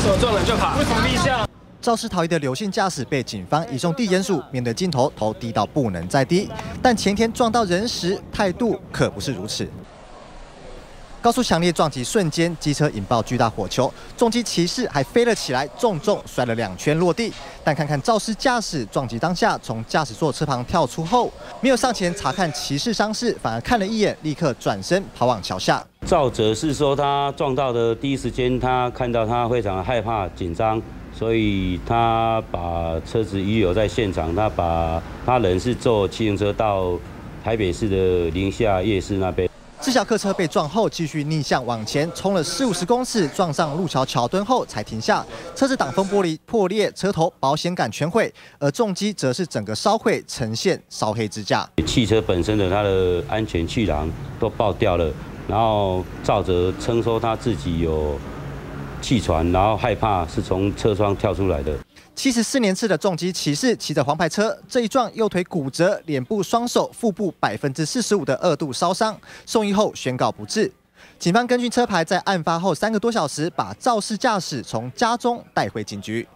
为什么撞人就跑？为什么逆向？肇事逃逸的刘姓驾驶被警方移送地检署，面对镜头，头低到不能再低。但前天撞到人时，态度可不是如此。高速强烈撞击瞬间，机车引爆巨大火球，重机骑士还飞了起来，重重摔了两圈落地。但看看肇事驾驶撞击当下，从驾驶座车旁跳出后，没有上前查看骑士伤势，反而看了一眼，立刻转身跑往桥下。肇者是说他撞到的第一时间，他看到他非常害怕紧张，所以他把车子遗留在现场。他把他人是坐骑行车到台北市的宁夏夜市那边。自小客车被撞后，继续逆向往前冲了四五十公尺，撞上路桥桥墩后才停下。车子挡风玻璃破裂，车头保险杆全毁，而重机则是整个烧毁，呈现烧黑支架。汽车本身的它的安全气囊都爆掉了，然后赵哲称说他自己有气喘，然后害怕是从车窗跳出来的。七十四年次的重机骑士骑着黄牌车，这一撞右腿骨折，脸部、双手、腹部百分之四十五的二度烧伤，送医后宣告不治。警方根据车牌，在案发后三个多小时，把肇事驾驶从家中带回警局。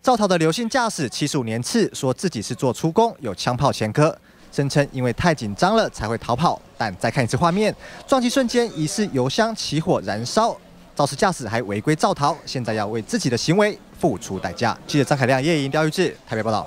肇逃的刘姓驾驶七十五年次，说自己是做出工，有枪炮前科，声称因为太紧张了才会逃跑。但再看一次画面，撞击瞬间疑似油箱起火燃烧。肇事驾驶还违规造逃，现在要为自己的行为付出代价。记者张凯亮、叶莹、廖玉志台北报道。